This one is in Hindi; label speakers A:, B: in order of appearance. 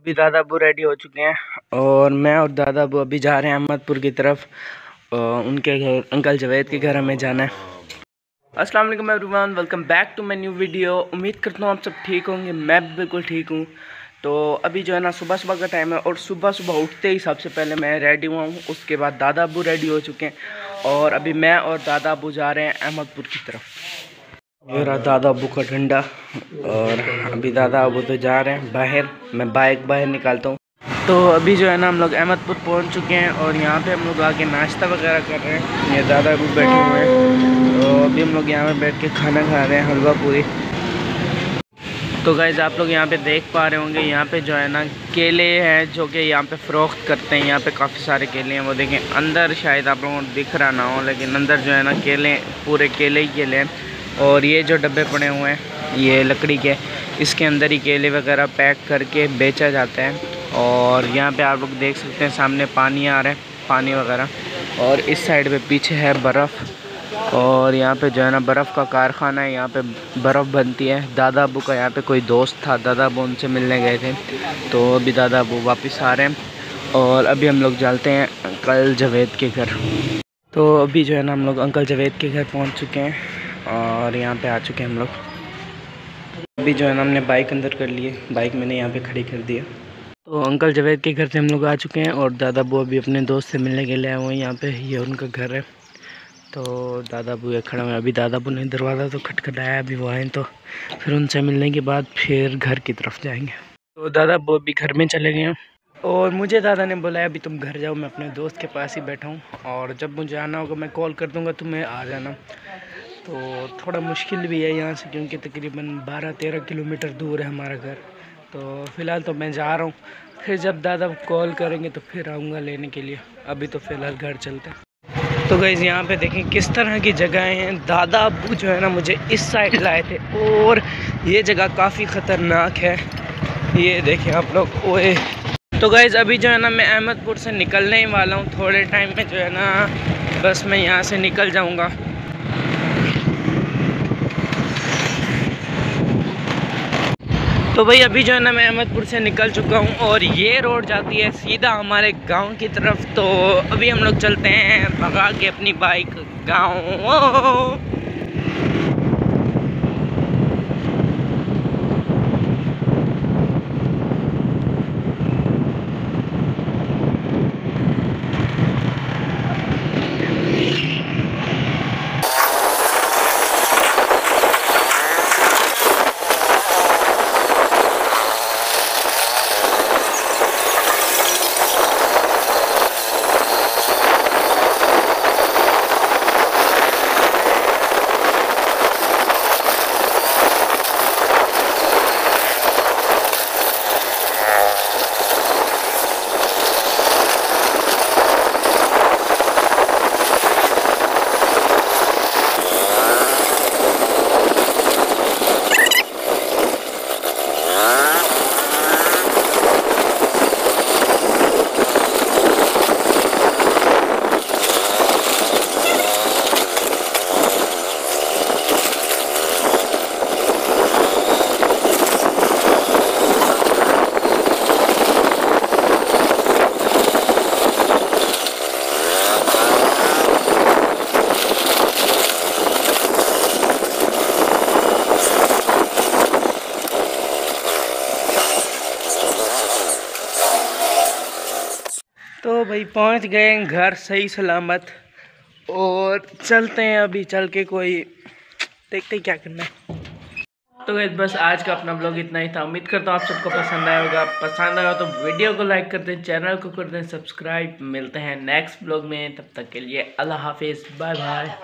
A: अभी दादा अबू रेडी हो चुके हैं और मैं और दादा अबू अभी जा रहे हैं अहमदपुर की तरफ़। उनके घर, अंकल जवेद के घर हमें जाना है। अस्सलाम वालेकुम everyone welcome back to my new video उम्मीद करता हूँ आप सब ठीक होंगे, मैं भी बिल्कुल ठीक हूँ। तो अभी जो है ना, सुबह सुबह का टाइम है और सुबह सुबह उठते ही सबसे पहले मैं रेडी हुआ हूँ, उसके बाद दादा अबू रेडी हो चुके हैं। और अभी मैं और दादा अबू जा रहे हैं अहमदपुर की तरफ़। रहा दादा अबू का ठंडा और अभी दादा अबू तो जा रहे हैं बाहर। मैं बाइक बाहर निकालता हूँ। तो अभी जो है ना हम लोग अहमदपुर पहुँच चुके हैं और यहाँ पे हम लोग आके नाश्ता वगैरह कर रहे हैं। ये दादा अबू बैठे हुए हैं। तो अभी हम लोग यहाँ पे बैठ के खाना खा रहे हैं, हलवा पूरी। तो गाइज़ आप लोग यहाँ पे देख पा रहे होंगे, यहाँ पे जो है ना केले हैं जो कि यहाँ पे फ़रोख्त करते हैं। यहाँ पे काफ़ी सारे केले हैं। वो देखें, अंदर शायद आप लोगों को दिख रहा ना हो, लेकिन अंदर जो है ना केले, पूरे केले ही केले हैं। और ये जो डब्बे पड़े हुए हैं, ये लकड़ी के, इसके अंदर ही केले वगैरह पैक करके बेचा जाता है। और यहाँ पे आप लोग देख सकते हैं, सामने पानी आ रहा है, पानी वगैरह। और इस साइड पे पीछे है बर्फ़। और यहाँ पे जो है ना, बर्फ़ का कारखाना है, यहाँ पे बर्फ़ बनती है। दादा अबू का यहाँ पे कोई दोस्त था दादा अबू उनसे मिलने गए थे। तो अभी दादा अबू वापस आ रहे हैं। और अभी हम लोग चलते हैं अंकल जवेद के घर। तो अभी जो है ना, हम लोग अंकल जवेद के घर पहुँच चुके हैं। और यहाँ पे आ चुके हैं हम लोग। अभी जो है ना, हमने बाइक अंदर कर लिए बाइक मैंने यहाँ पे खड़ी कर दिया। तो अंकल जवेद के घर से हम लोग आ चुके हैं और दादा बू अभी अपने दोस्त से मिलने के लिए आए हुए हैं यहाँ पे। ये उनका घर है। तो दादा बू ये खड़ा हुए अभी दादा बू ने दरवाज़ा तो खटखटाया अभी वो आए तो फिर उनसे मिलने के बाद फिर घर की तरफ़ जाएँगे। तो दादा बू अभी घर में चले गए और मुझे दादा ने बोला अभी तुम घर जाओ, मैं अपने दोस्त के पास ही बैठा हूँ। और जब मुझे आना होगा, मैं कॉल कर दूँगा, तुम्हें आ जाना। तो थोड़ा मुश्किल भी है यहाँ से क्योंकि तकरीबन 12-13 किलोमीटर दूर है हमारा घर। तो फ़िलहाल तो मैं जा रहा हूँ। फिर जब दादा कॉल करेंगे तो फिर आऊँगा लेने के लिए। अभी तो फ़िलहाल घर चलते हैं। तो गई यहाँ पे देखें किस तरह की जगहें हैं। दादा अबू जो है ना मुझे इस साइड लाए थे और ये जगह काफ़ी ख़तरनाक है। ये देखें आप लोग, ओए। तो गैज़ अभी जो है ना मैं अहमदपुर से निकलने ही वाला हूँ। थोड़े टाइम में जो है ना बस मैं यहाँ से निकल जाऊँगा। तो भाई, अभी जो है ना मैं अहमदपुर से निकल चुका हूँ और ये रोड जाती है सीधा हमारे गाँव की तरफ़। तो अभी हम लोग चलते हैं, भगा के अपनी बाइक गाँव। तो भाई, पहुँच गए घर सही सलामत। और चलते हैं अभी, चल के कोई, देखते क्या करना है। तो गैस बस आज का अपना ब्लॉग इतना ही था। उम्मीद करता हूँ आप सबको पसंद आया होगा। पसंद आया तो वीडियो को लाइक कर दें चैनल को कर दें सब्सक्राइब मिलते हैं नेक्स्ट ब्लॉग में। तब तक के लिए अल्लाह हाफिज़। Bye bye